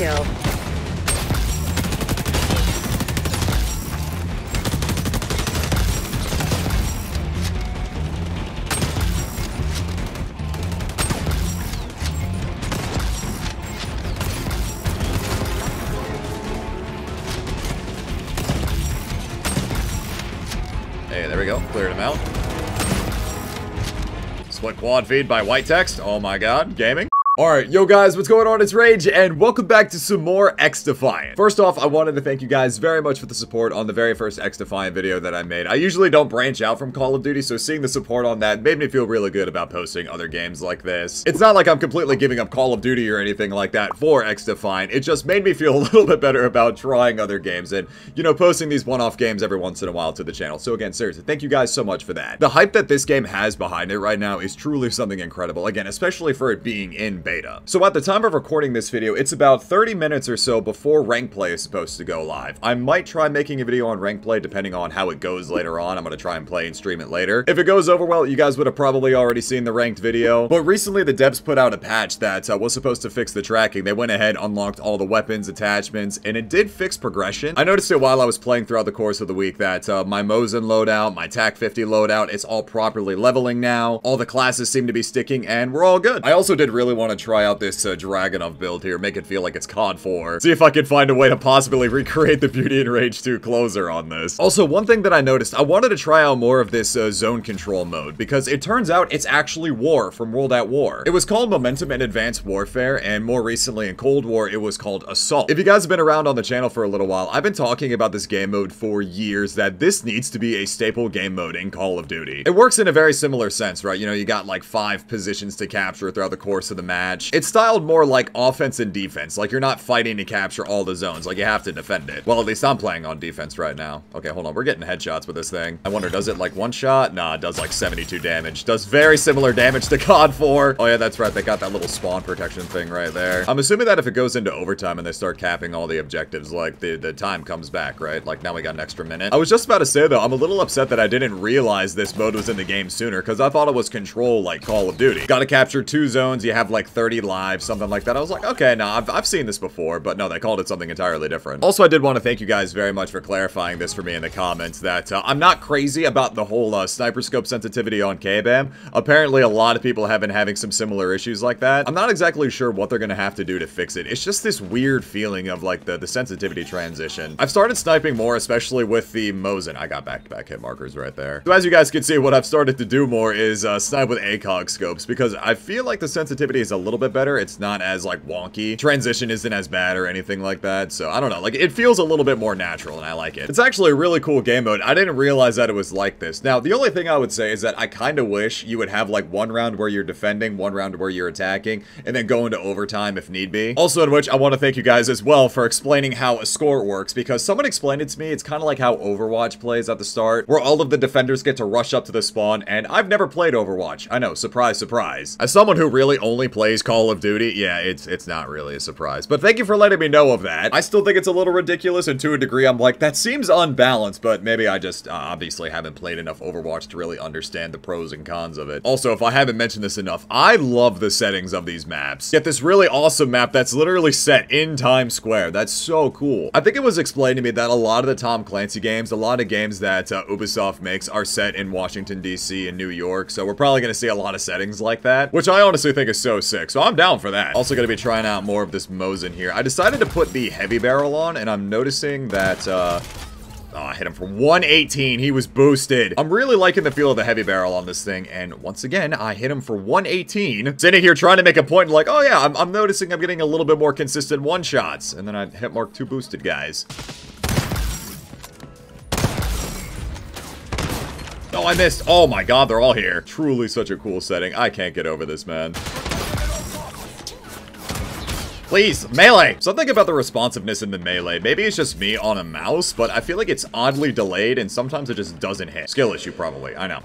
kill. Hey, there we go. Cleared him out. Split quad feed by white text. Oh my god. Gaming. Alright, yo guys, what's going on? It's Rage, and welcome back to some more XDefiant. First off, I wanted to thank you guys very much for the support on the very first XDefiant video that I made. I usually don't branch out from Call of Duty, so seeing the support on that made me feel really good about posting other games like this. It's not like I'm completely giving up Call of Duty or anything like that for XDefiant, it just made me feel a little bit better about trying other games and, you know, posting these one-off games every once in a while to the channel. So again, seriously, thank you guys so much for that. The hype that this game has behind it right now is truly something incredible, again, especially for it being in beta. So at the time of recording this video, it's about 30 minutes or so before rank play is supposed to go live. I might try making a video on rank play depending on how it goes later on. I'm going to try and play and stream it later. If it goes over well, you guys would have probably already seen the ranked video. But recently the devs put out a patch that uh, was supposed to fix the tracking. They went ahead, unlocked all the weapons, attachments, and it did fix progression. I noticed it while I was playing throughout the course of the week that uh, my Mosin loadout, my TAC 50 loadout, it's all properly leveling now. All the classes seem to be sticking and we're all good. I also did really want to try out this uh, Dragunov build here, make it feel like it's COD 4. See if I can find a way to possibly recreate the Beauty and Rage 2 closer on this. Also, one thing that I noticed, I wanted to try out more of this uh, zone control mode because it turns out it's actually War from World at War. It was called Momentum in Advanced Warfare, and more recently in Cold War, it was called Assault. If you guys have been around on the channel for a little while, I've been talking about this game mode for years that this needs to be a staple game mode in Call of Duty. It works in a very similar sense, right? You know, you got like five positions to capture throughout the course of the match. It's styled more like offense and defense. Like you're not fighting to capture all the zones. Like you have to defend it. Well, at least I'm playing on defense right now. Okay, hold on. We're getting headshots with this thing. I wonder, does it like one shot? Nah, it does like 72 damage. Does very similar damage to COD 4. Oh yeah, that's right. They got that little spawn protection thing right there. I'm assuming that if it goes into overtime and they start capping all the objectives, like the, the time comes back, right? Like now we got an extra minute. I was just about to say though, I'm a little upset that I didn't realize this mode was in the game sooner because I thought it was control like Call of Duty. Gotta capture two zones. You have like 30 lives, something like that. I was like, okay, nah, I've, I've seen this before, but no, they called it something entirely different. Also, I did want to thank you guys very much for clarifying this for me in the comments that uh, I'm not crazy about the whole uh, sniper scope sensitivity on KBAM. Apparently, a lot of people have been having some similar issues like that. I'm not exactly sure what they're going to have to do to fix it. It's just this weird feeling of like the, the sensitivity transition. I've started sniping more, especially with the Mosin. I got back-to-back -back hit markers right there. So as you guys can see, what I've started to do more is uh, snipe with ACOG scopes because I feel like the sensitivity is a little bit better. It's not as like wonky. Transition isn't as bad or anything like that. So I don't know, like it feels a little bit more natural and I like it. It's actually a really cool game mode. I didn't realize that it was like this. Now, the only thing I would say is that I kind of wish you would have like one round where you're defending, one round where you're attacking, and then go into overtime if need be. Also in which I want to thank you guys as well for explaining how Escort works because someone explained it to me. It's kind of like how Overwatch plays at the start where all of the defenders get to rush up to the spawn and I've never played Overwatch. I know, surprise, surprise. As someone who really only plays Call of Duty, yeah, it's it's not really a surprise. But thank you for letting me know of that. I still think it's a little ridiculous and to a degree I'm like, that seems unbalanced, but maybe I just uh, obviously haven't played enough Overwatch to really understand the pros and cons of it. Also, if I haven't mentioned this enough, I love the settings of these maps. Get this really awesome map that's literally set in Times Square. That's so cool. I think it was explained to me that a lot of the Tom Clancy games, a lot of games that uh, Ubisoft makes are set in Washington, D.C. and New York, so we're probably going to see a lot of settings like that, which I honestly think is so sick, so I'm down for that. Also to be trying out more of this Mosin here. I decided to put the heavy barrel on, and I'm noticing that, uh, Oh, I hit him for 118. He was boosted. I'm really liking the feel of the heavy barrel on this thing. And once again, I hit him for 118. Sitting here trying to make a point like, oh yeah, I'm, I'm noticing I'm getting a little bit more consistent one-shots. And then I hit mark two boosted guys. Oh, I missed. Oh my god, they're all here. Truly such a cool setting. I can't get over this, man. Please, melee! Something about the responsiveness in the melee. Maybe it's just me on a mouse, but I feel like it's oddly delayed and sometimes it just doesn't hit. Skill issue, probably. I know.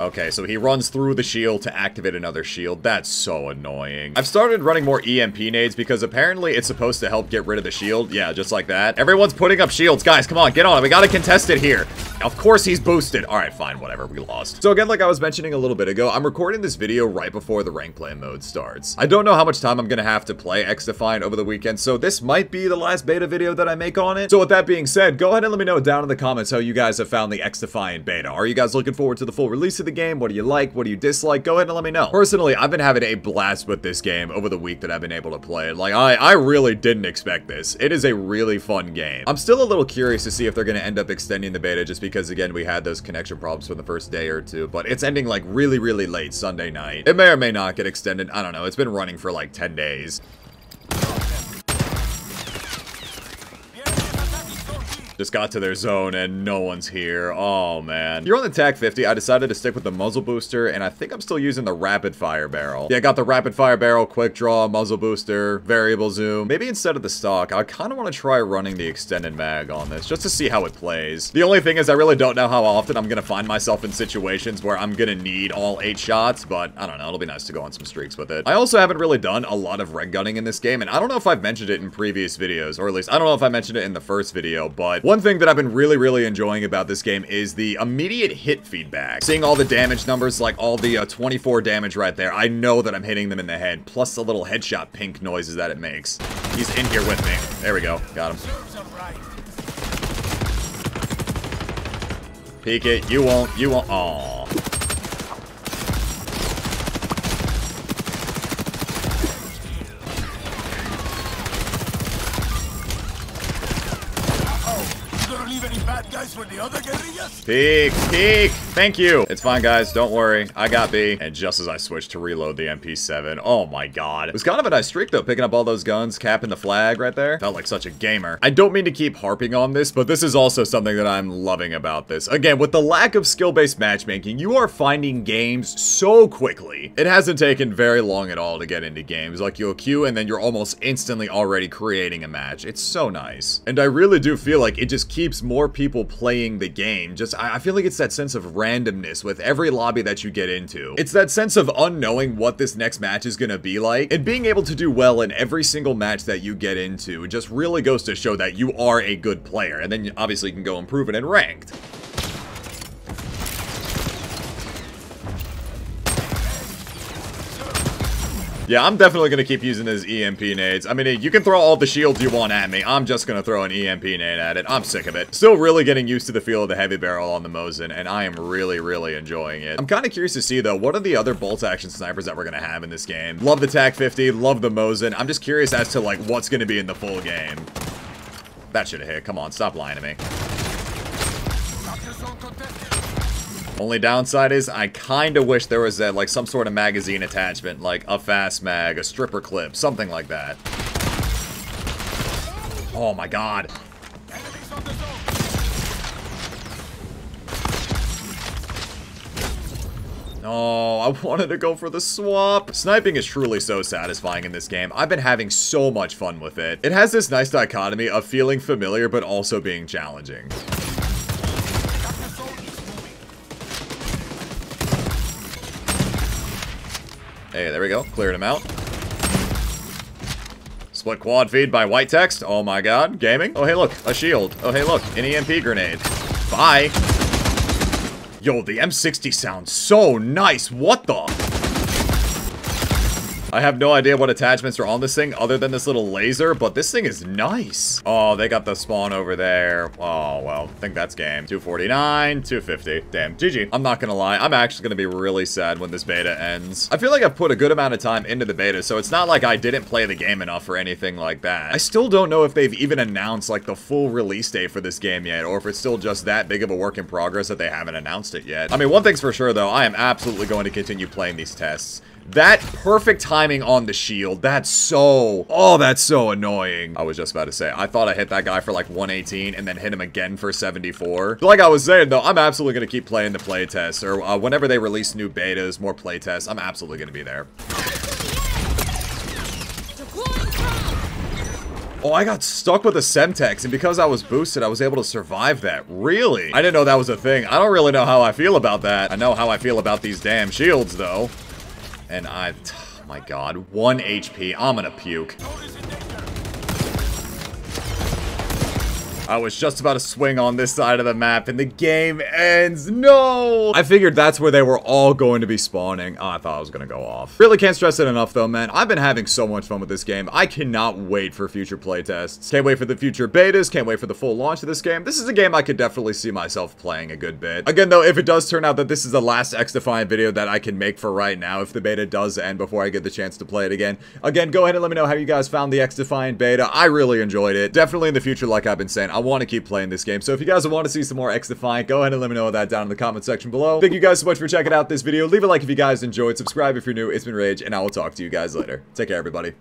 Okay, so he runs through the shield to activate another shield. That's so annoying. I've started running more EMP nades because apparently it's supposed to help get rid of the shield. Yeah, just like that. Everyone's putting up shields. Guys, come on, get on it. We gotta contest it here. Of course he's boosted. All right, fine, whatever, we lost. So again, like I was mentioning a little bit ago, I'm recording this video right before the rank play mode starts. I don't know how much time I'm gonna have to play XDefiant over the weekend, so this might be the last beta video that I make on it. So with that being said, go ahead and let me know down in the comments how you guys have found the XDefiant beta. Are you guys looking forward to the full release of the game? What do you like? What do you dislike? Go ahead and let me know. Personally, I've been having a blast with this game over the week that I've been able to play. Like, I, I really didn't expect this. It is a really fun game. I'm still a little curious to see if they're gonna end up extending the beta just because, again, we had those connection problems for the first day or two, but it's ending like really, really late Sunday night. It may or may not get extended. I don't know. It's been running for like 10 days. Just got to their zone and no one's here. Oh, man. You're on the TAC 50. I decided to stick with the muzzle booster, and I think I'm still using the rapid fire barrel. Yeah, I got the rapid fire barrel, quick draw, muzzle booster, variable zoom. Maybe instead of the stock, I kind of want to try running the extended mag on this, just to see how it plays. The only thing is I really don't know how often I'm going to find myself in situations where I'm going to need all eight shots, but I don't know. It'll be nice to go on some streaks with it. I also haven't really done a lot of red gunning in this game, and I don't know if I've mentioned it in previous videos, or at least I don't know if I mentioned it in the first video, but one thing that I've been really, really enjoying about this game is the immediate hit feedback. Seeing all the damage numbers, like all the uh, 24 damage right there, I know that I'm hitting them in the head, plus the little headshot pink noises that it makes. He's in here with me. There we go. Got him. Peek it. You won't. You won't. Aww. Peek, peek. Thank you. It's fine, guys. Don't worry. I got B. And just as I switched to reload the MP7, oh my god. It was kind of a nice streak, though, picking up all those guns, capping the flag right there. Felt like such a gamer. I don't mean to keep harping on this, but this is also something that I'm loving about this. Again, with the lack of skill-based matchmaking, you are finding games so quickly. It hasn't taken very long at all to get into games. Like, you'll queue, and then you're almost instantly already creating a match. It's so nice. And I really do feel like it just keeps more people playing the game. Just I, I feel like it's that sense of randomness with every lobby that you get into. It's that sense of unknowing what this next match is gonna be like, and being able to do well in every single match that you get into just really goes to show that you are a good player, and then obviously you can go improve it in ranked. Yeah, I'm definitely going to keep using his EMP nades. I mean, you can throw all the shields you want at me. I'm just going to throw an EMP nade at it. I'm sick of it. Still really getting used to the feel of the heavy barrel on the Mosin, and I am really, really enjoying it. I'm kind of curious to see, though, what are the other bolt action snipers that we're going to have in this game? Love the TAC 50, love the Mosin. I'm just curious as to, like, what's going to be in the full game. That should have hit. Come on, stop lying to me. Only downside is I kind of wish there was a, like some sort of magazine attachment, like a fast mag, a stripper clip, something like that. Oh my god. Oh, I wanted to go for the swap. Sniping is truly so satisfying in this game. I've been having so much fun with it. It has this nice dichotomy of feeling familiar but also being challenging. Hey, there we go. Cleared him out. Split quad feed by white text. Oh my god. Gaming. Oh, hey, look. A shield. Oh, hey, look. An EMP grenade. Bye. Yo, the M60 sounds so nice. What the? I have no idea what attachments are on this thing other than this little laser, but this thing is nice. Oh, they got the spawn over there. Oh, well, I think that's game. 249, 250. Damn, GG. I'm not gonna lie, I'm actually gonna be really sad when this beta ends. I feel like I've put a good amount of time into the beta, so it's not like I didn't play the game enough or anything like that. I still don't know if they've even announced, like, the full release date for this game yet, or if it's still just that big of a work in progress that they haven't announced it yet. I mean, one thing's for sure, though, I am absolutely going to continue playing these tests. That perfect timing on the shield, that's so, oh, that's so annoying. I was just about to say, I thought I hit that guy for like 118 and then hit him again for 74. Like I was saying though, I'm absolutely going to keep playing the playtests or uh, whenever they release new betas, more playtests, I'm absolutely going to be there. Oh, I got stuck with a Semtex, and because I was boosted, I was able to survive that. Really? I didn't know that was a thing. I don't really know how I feel about that. I know how I feel about these damn shields, though. And I... Oh my god. 1 HP. I'm gonna puke. I was just about to swing on this side of the map and the game ends. No! I figured that's where they were all going to be spawning. Oh, I thought I was going to go off. Really can't stress it enough though, man. I've been having so much fun with this game. I cannot wait for future playtests. Can't wait for the future betas. Can't wait for the full launch of this game. This is a game I could definitely see myself playing a good bit. Again, though, if it does turn out that this is the last XDefiant video that I can make for right now, if the beta does end before I get the chance to play it again, again, go ahead and let me know how you guys found the XDefiant beta. I really enjoyed it. Definitely in the future, like I've been saying, I want to keep playing this game. So if you guys want to see some more XDefiant, go ahead and let me know that down in the comment section below. Thank you guys so much for checking out this video. Leave a like if you guys enjoyed. Subscribe if you're new. It's been Rage, and I will talk to you guys later. Take care, everybody.